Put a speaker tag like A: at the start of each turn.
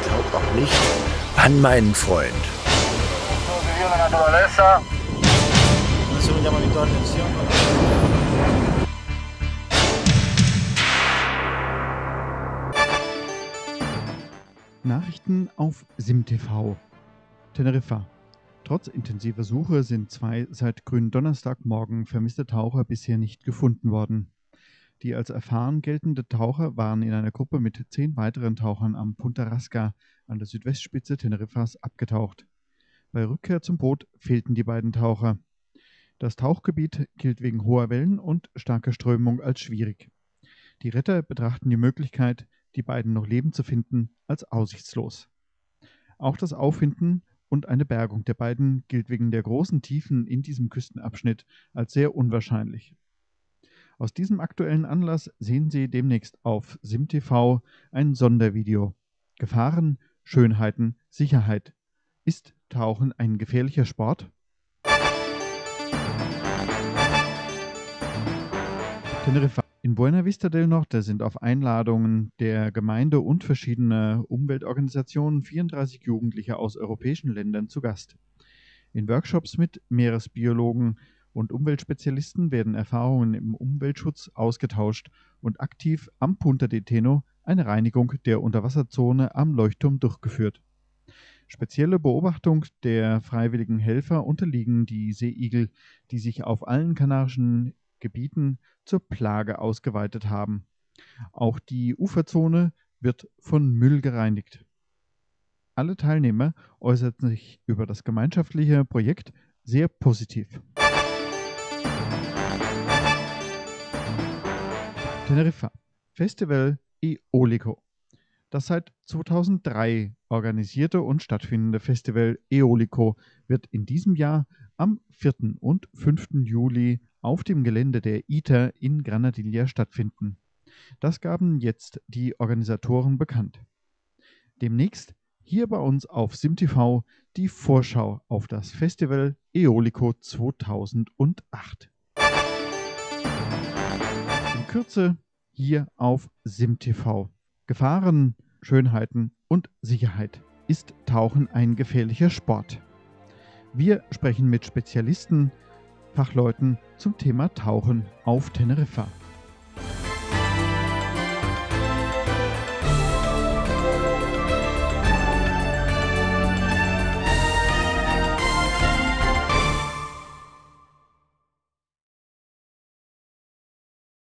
A: Ich glaub auch nicht an meinen Freund.
B: Nachrichten auf SimTV. Teneriffa. Trotz intensiver Suche sind zwei seit grünen Donnerstagmorgen vermisste Taucher bisher nicht gefunden worden. Die als erfahren geltende Taucher waren in einer Gruppe mit zehn weiteren Tauchern am Punta Rasca an der Südwestspitze Teneriffas abgetaucht. Bei Rückkehr zum Boot fehlten die beiden Taucher. Das Tauchgebiet gilt wegen hoher Wellen und starker Strömung als schwierig. Die Retter betrachten die Möglichkeit, die beiden noch lebend zu finden, als aussichtslos. Auch das Auffinden und eine Bergung der beiden gilt wegen der großen Tiefen in diesem Küstenabschnitt als sehr unwahrscheinlich. Aus diesem aktuellen Anlass sehen Sie demnächst auf SimTV ein Sondervideo. Gefahren, Schönheiten, Sicherheit. Ist Tauchen ein gefährlicher Sport? Teneriffa. In Buena Vista del Norte sind auf Einladungen der Gemeinde und verschiedener Umweltorganisationen 34 Jugendliche aus europäischen Ländern zu Gast. In Workshops mit Meeresbiologen und Umweltspezialisten werden Erfahrungen im Umweltschutz ausgetauscht und aktiv am Punta de Teno eine Reinigung der Unterwasserzone am Leuchtturm durchgeführt. Spezielle Beobachtung der freiwilligen Helfer unterliegen die Seeigel, die sich auf allen kanarischen Gebieten zur Plage ausgeweitet haben. Auch die Uferzone wird von Müll gereinigt. Alle Teilnehmer äußerten sich über das gemeinschaftliche Projekt sehr positiv. Teneriffa Festival Eolico. Das seit 2003 organisierte und stattfindende Festival Eolico wird in diesem Jahr am 4. und 5. Juli auf dem Gelände der ITER in Granadilla stattfinden. Das gaben jetzt die Organisatoren bekannt. Demnächst hier bei uns auf SimTV die Vorschau auf das Festival Eolico 2008. Kürze hier auf SimTV. Gefahren, Schönheiten und Sicherheit. Ist Tauchen ein gefährlicher Sport? Wir sprechen mit Spezialisten, Fachleuten zum Thema Tauchen auf Teneriffa.